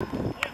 Yeah.